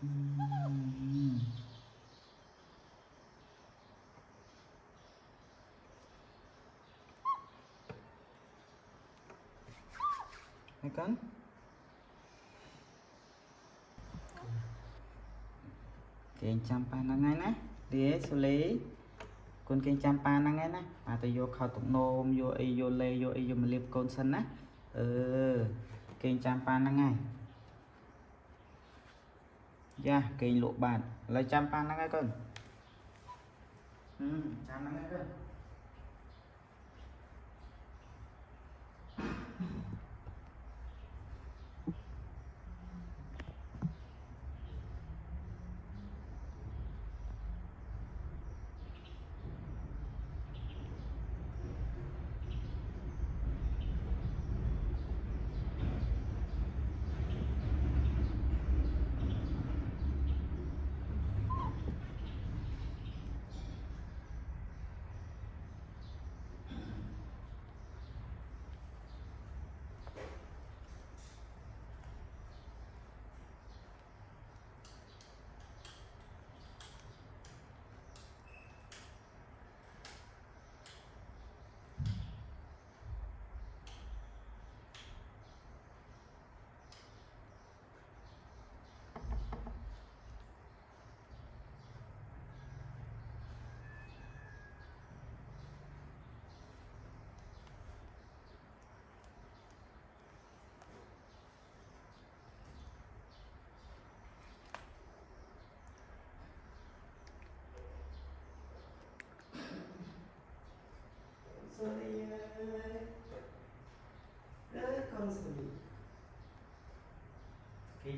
Hmm. Hay con គេងចាំប៉ាហ្នឹងហើយណាទេសូលីកូនគេងចាំប៉ាហ្នឹងហើយណាប៉ាទៅយកខោទំនោមយកអីយកលេយកអីយកមកលាបកូនសិនណាអឺគេងចាំប៉ាហ្នឹងហើយយ៉ាគេង លក់បាតឥឡូវចាំប៉ាហ្នឹង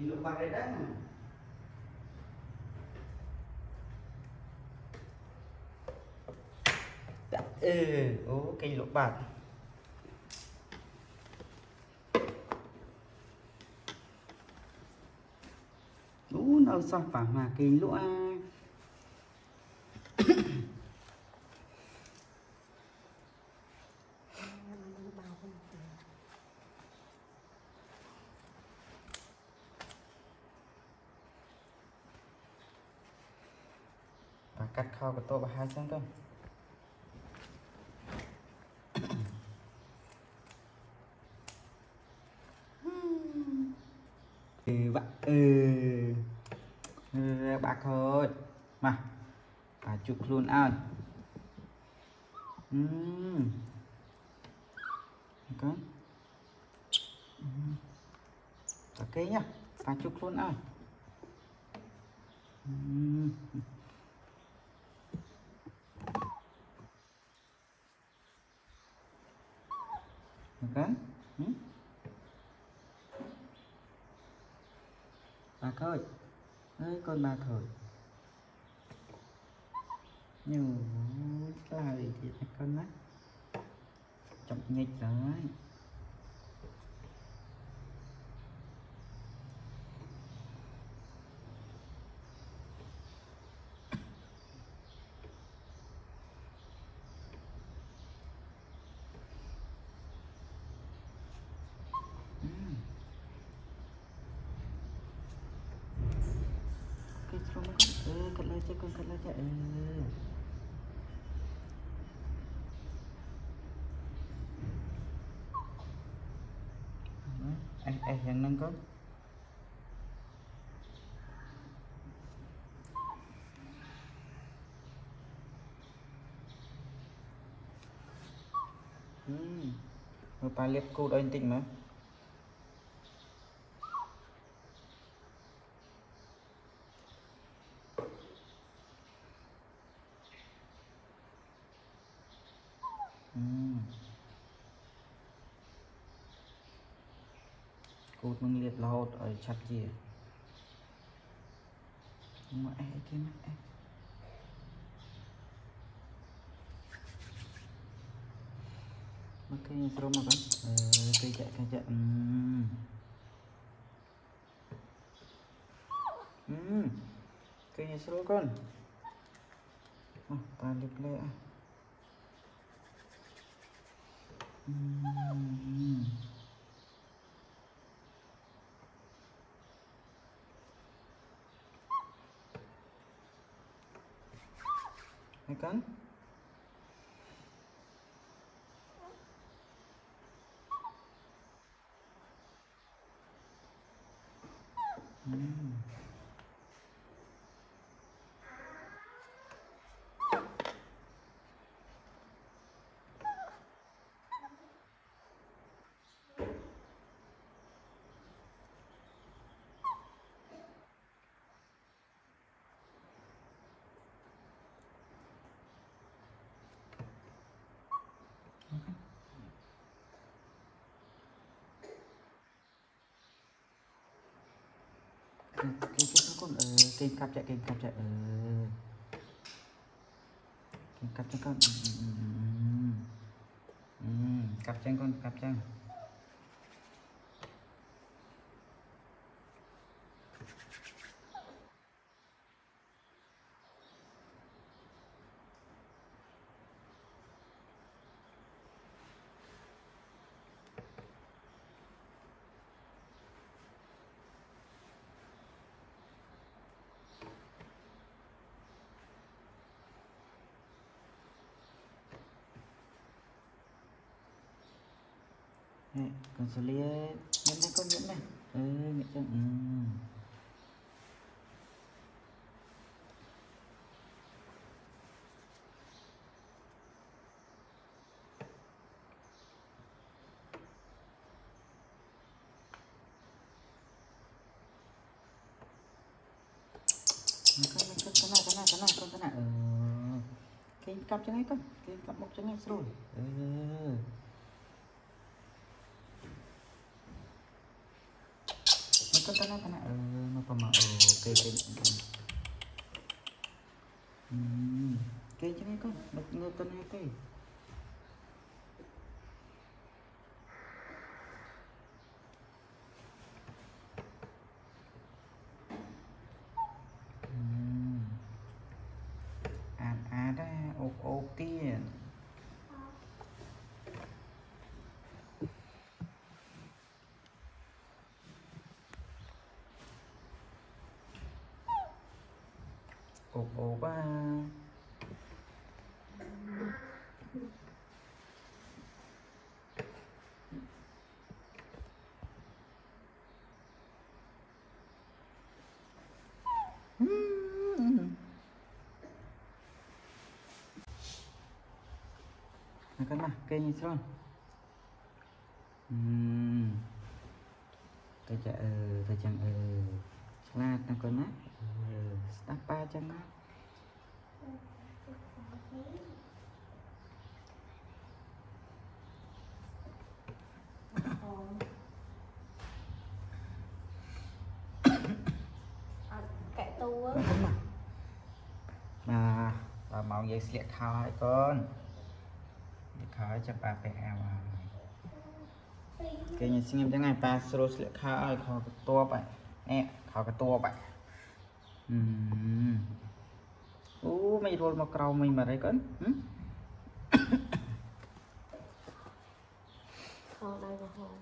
lupa redang tak ừ ô cây lục bạc Ú, nó xong phải mà kỳ lũa ខោកតោបហាចឹងទៅអឺបាក់អឺអឺបាក់ខូចមកបាជុកខ្លួនឲ្យអឺកូនតាគេញ៉ាបាជុកខ្លួនឲ្យអឺ kan hmm? Ừ. bà thôi, đấy con bà thôi nhiều lời thì con á chọc nghịch rồi. Nó con ơ cắt lại cho con cắt lại cho ừ ai ai yang nang con ừ mà ba liệp cô đây tịnh mà គូត នឹងលាបរហូតឲ្យឆាប់ជាមកអេគេណាអេមកគេស្រមមកអឺគេចាក់គេចាក់អឺអឺគេស្រួលកូនអូតាលិបលេអឺហើ Hmm. Kan? Hmm. កូនអឺគេកាប់ចាក់គេកាប់ចាក់អឺគេកាប់ចាក់កូនអឺកាប់ចឹងកូនកាប់ចឹង នេះកូនសូលីញ៉ាំណាកូនញ៉ាំណាអឺញ៉ាំចឹងអឺមកកូនមកកូនកណាកណាកណាកូនកណាអឺគេកាប់ចឹងហើយកូនគេកាប់មុខចឹងឲ្យស្រួលអឺ tala cái mapamao kay cái kay kay kay kay kay kay អូបអូបអាមកកណ្ណាគេញស្រន់អឺទៅចាអឺទៅចាំងអឺ ឆ្លាតណាកូនណាអឺស្ដាប់ប៉ាចឹងណាអត់កែតួមកកូនណាបាទដល់ម៉ោងយើងស្លៀកខោហើយកូនស្លៀកខោឲ្យចាប់ប៉ាពាក់អាវហើយគេញ៉ាំស្ងៀមចឹងហើយប៉ាស្រួលស្លៀកខោឲ្យខោកន្ទប់ហើយ នេះខោកតួបអូមិនរលមកក្រោមមិនមកអីកូនខោដៃក្រហម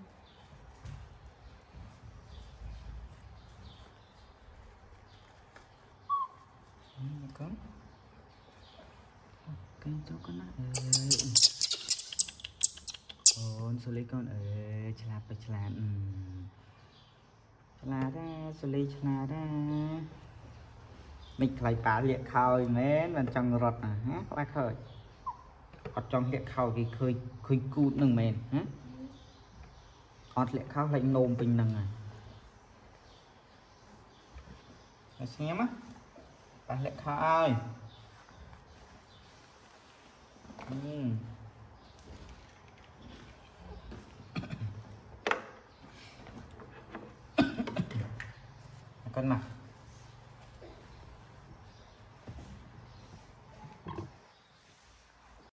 នេះកូនគេចូលកូនណាអើយអូនសូលីកូនអើយឆ្លាតទៅឆ្លាតអឺ ឆ្លាដែរមិនខ្លាយប៉ាលាកខោយមែនមិនចង់រត់ណាហ៎ក្បាច់ឃើញអត់ចង់លាកខោគេឃើញឃើញគូតនឹងមែនហ៎អត់លាកខោខ្លាចនោមពេញហ្នឹងហើយហើយស្ងៀមណាប៉ះលាកខោឲ្យអឺ thân mặt